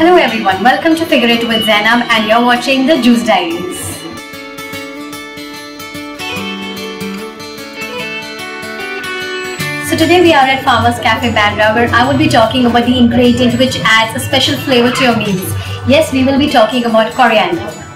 Hello everyone, welcome to Figure It with Zainab and you're watching the Juice Diaries. So today we are at Farmers Cafe Bandra where I will be talking about the ingredient which adds a special flavor to your meals. Yes, we will be talking about coriander.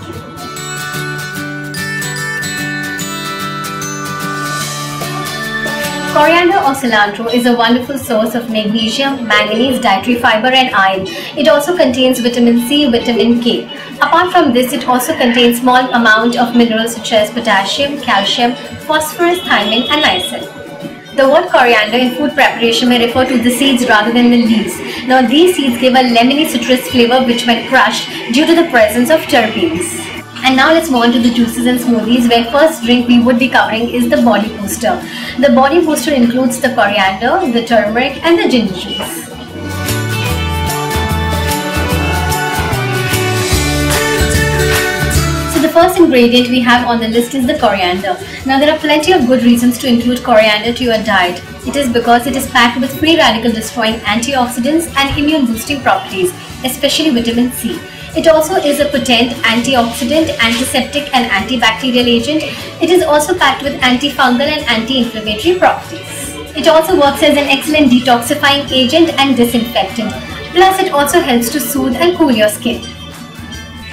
Coriander or cilantro is a wonderful source of magnesium, manganese, dietary fiber and iron. It also contains vitamin C, vitamin K. Apart from this, it also contains small amount of minerals such as potassium, calcium, phosphorus, thiamine and niacin. The word coriander in food preparation may refer to the seeds rather than the leaves. Now these seeds give a lemony citrus flavor which when crushed due to the presence of terpenes. And now let's move on to the juices and smoothies where first drink we would be covering is the body booster. The body booster includes the coriander, the turmeric and the ginger juice. So the first ingredient we have on the list is the coriander. Now there are plenty of good reasons to include coriander to your diet. It is because it is packed with free radical destroying antioxidants and immune boosting properties, especially vitamin C. It also is a potent antioxidant, antiseptic and antibacterial agent. It is also packed with antifungal and anti-inflammatory properties. It also works as an excellent detoxifying agent and disinfectant. Plus it also helps to soothe and cool your skin.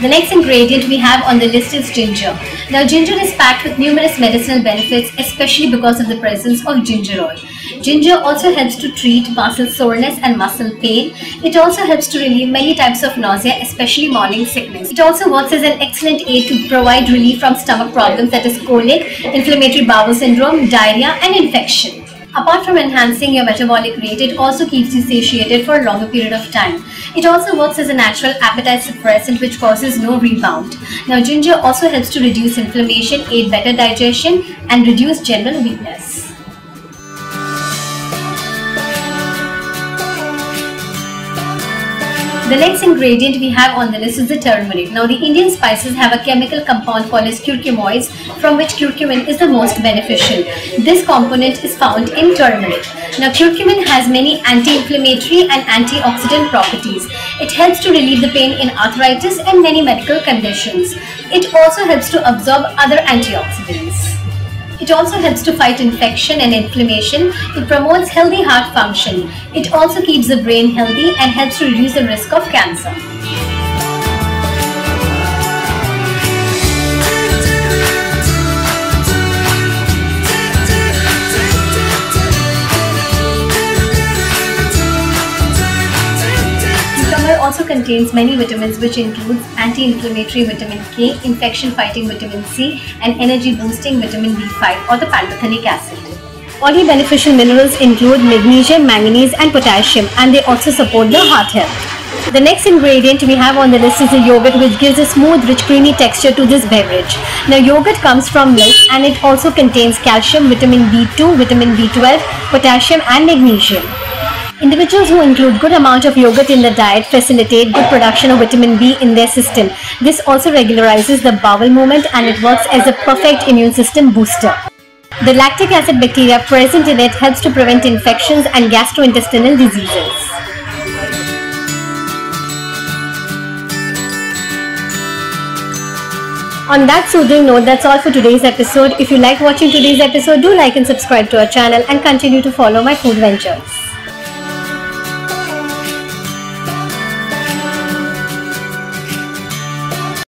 The next ingredient we have on the list is ginger. Now ginger is packed with numerous medicinal benefits especially because of the presence of ginger oil. Ginger also helps to treat muscle soreness and muscle pain. It also helps to relieve many types of nausea especially morning sickness. It also works as an excellent aid to provide relief from stomach problems that is colic, inflammatory bowel syndrome, diarrhea and infection. Apart from enhancing your metabolic rate, it also keeps you satiated for a longer period of time. It also works as a natural appetite suppressant which causes no rebound. Now ginger also helps to reduce inflammation, aid better digestion and reduce general weakness. The next ingredient we have on the list is the turmeric. Now the Indian spices have a chemical compound called as curcuminoids from which curcumin is the most beneficial. This component is found in turmeric. Now curcumin has many anti-inflammatory and antioxidant properties. It helps to relieve the pain in arthritis and many medical conditions. It also helps to absorb other antioxidants. It also helps to fight infection and inflammation. It promotes healthy heart function. It also keeps the brain healthy and helps to reduce the risk of cancer. Contains many vitamins which includes anti-inflammatory vitamin K, infection-fighting vitamin C and energy-boosting vitamin B5 or the pantothenic acid. Body beneficial minerals include magnesium, manganese and potassium and they also support the heart health. The next ingredient we have on the list is a yogurt which gives a smooth, rich, creamy texture to this beverage. Now yogurt comes from milk and it also contains calcium, vitamin B2, vitamin B12, potassium and magnesium. Individuals who include good amount of yogurt in their diet facilitate good production of vitamin B in their system. This also regularizes the bowel movement and it works as a perfect immune system booster. The lactic acid bacteria present in it helps to prevent infections and gastrointestinal diseases. On that soothing note, that's all for today's episode. If you like watching today's episode, do like and subscribe to our channel and continue to follow my food ventures.